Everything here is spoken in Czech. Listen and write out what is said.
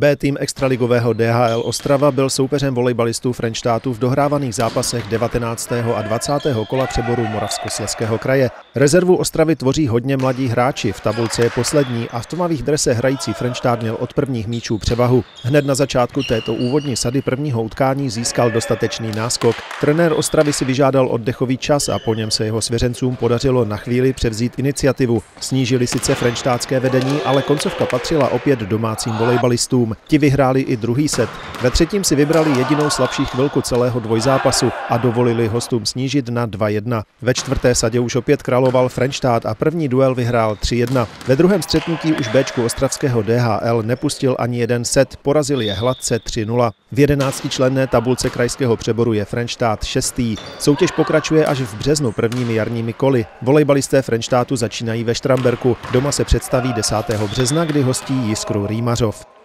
B tým extraligového DHL Ostrava byl soupeřem volejbalistů Frenštátu v dohrávaných zápasech 19. a 20. kola přeboru Moravskosleského kraje. Rezervu Ostravy tvoří hodně mladí hráči, v tabulce je poslední a v tmavých dresech hrající Frenštát měl od prvních míčů převahu. Hned na začátku této úvodní sady prvního utkání získal dostatečný náskok. Trenér Ostravy si vyžádal oddechový čas a po něm se jeho svěřencům podařilo na chvíli převzít iniciativu. Snížili sice frenštátské vedení, ale koncovka patřila opět domácím volejbalistům. Ti vyhráli i druhý set. Ve třetím si vybrali jedinou slabší chvilku celého dvojzápasu a dovolili hostům snížit na 2-1. Ve čtvrté sadě už opět královal Frenštát a první duel vyhrál 3-1. Ve druhém střetnutí už Bčku ostravského DHL nepustil ani jeden set, porazil je hladce 3-0. V 11 členné tabulce krajského přeboru je Frenštát šestý. Soutěž pokračuje až v březnu prvními jarními koly. Volejbalisté Frenštátu začínají ve Štramberku. Doma se představí 10. března, kdy hostí Jiskru Rýmařov.